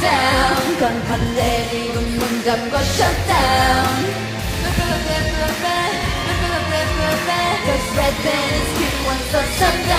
down 건판대리 군문 잠궈 shut down. That's red band is cute once the sun